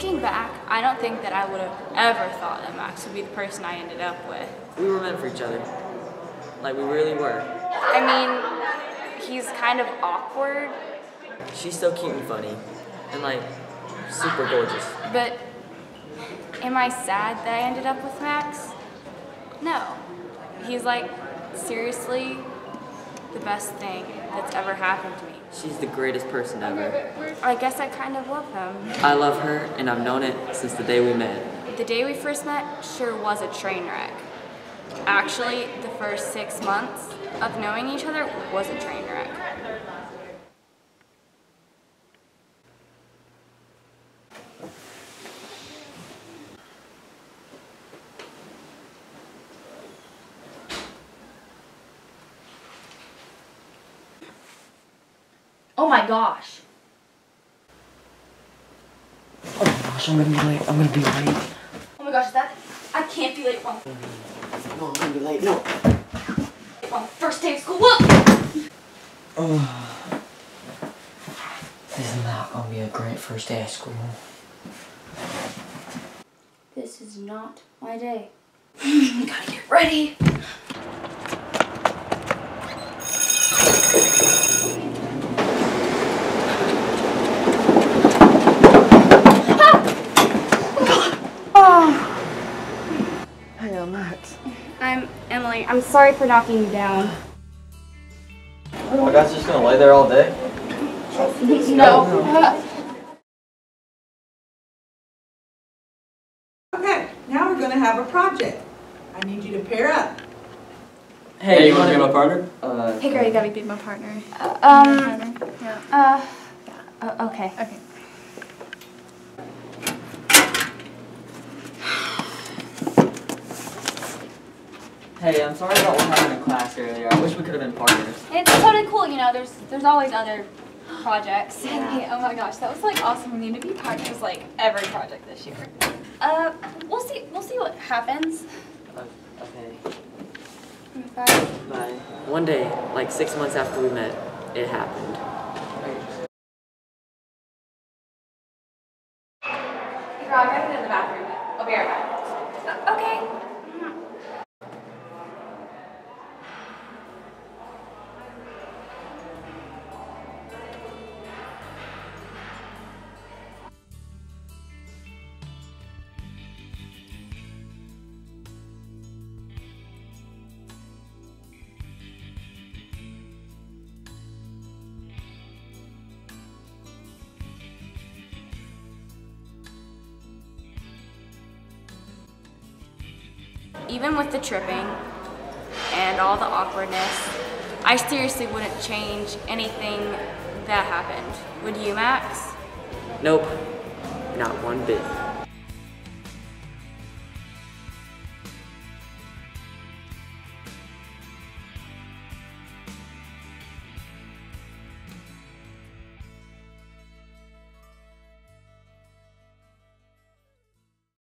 Looking back, I don't think that I would have ever thought that Max would be the person I ended up with. We were meant for each other. Like we really were. I mean, he's kind of awkward, She's so cute and funny. And like super gorgeous. but am I sad that I ended up with Max? No. He's like, seriously, the best thing that's ever happened to me. She's the greatest person ever. I guess I kind of love him. I love her and I've known it since the day we met. The day we first met sure was a train wreck. Actually, the first six months of knowing each other was a train wreck. Oh my gosh. Oh my gosh, I'm gonna be late. I'm gonna be late. Oh my gosh, that I can't be late on, No, I'm gonna be late. No. on first day of school. Look! Oh. This is not gonna be a great first day of school. This is not my day. Gotta get ready. Hey, I'm Max. I'm Emily. I'm sorry for knocking you down. My guy's just gonna lay there all day? No. Okay, now we're gonna have a project. I need you to pair up. Hey, you wanna be my partner? Uh, Hey, girl, you gotta be my partner. um. Uh. uh, okay. Okay. Hey, I'm sorry about what happened in class earlier. I wish we could have been partners. It's totally cool. You know, there's there's always other projects. Hey, oh my gosh, that was like awesome. We need to be partners like every project this year. Uh, we'll see. We'll see what happens. Uh, okay. Bye. Bye. One day, like six months after we met, it happened. Girl, I gotta go to the bathroom. I'll be right back. Okay. Even with the tripping and all the awkwardness, I seriously wouldn't change anything that happened. Would you, Max? Nope. Not one bit.